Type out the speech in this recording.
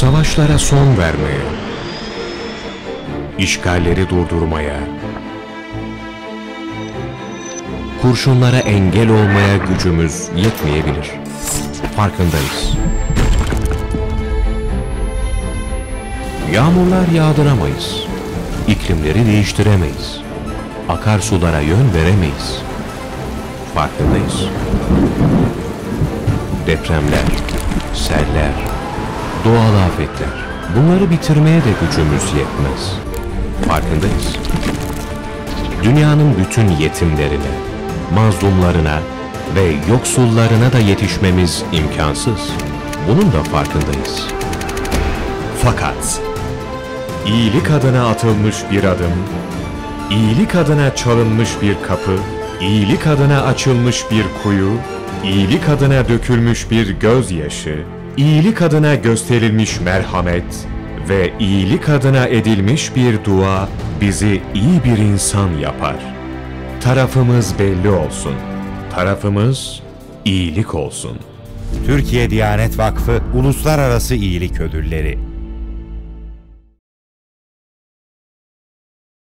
savaşlara son vermeye, işgalleri durdurmaya, kurşunlara engel olmaya gücümüz yetmeyebilir. Farkındayız. Yağmurlar yağdıramayız. İklimleri değiştiremeyiz. Akarsulara yön veremeyiz. Farkındayız. Depremler, seller, doğal afetler. Bunları bitirmeye de gücümüz yetmez. Farkındayız. Dünyanın bütün yetimlerine, mazlumlarına ve yoksullarına da yetişmemiz imkansız. Bunun da farkındayız. Fakat iyilik adına atılmış bir adım, iyilik adına çalınmış bir kapı, iyilik adına açılmış bir kuyu, iyilik adına dökülmüş bir gözyaşı, iyilik adına gösterilmiş merhamet ve iyilik adına edilmiş bir dua bizi iyi bir insan yapar. Tarafımız belli olsun. Tarafımız iyilik olsun. Türkiye Diyanet Vakfı Uluslararası İyilik Ödülleri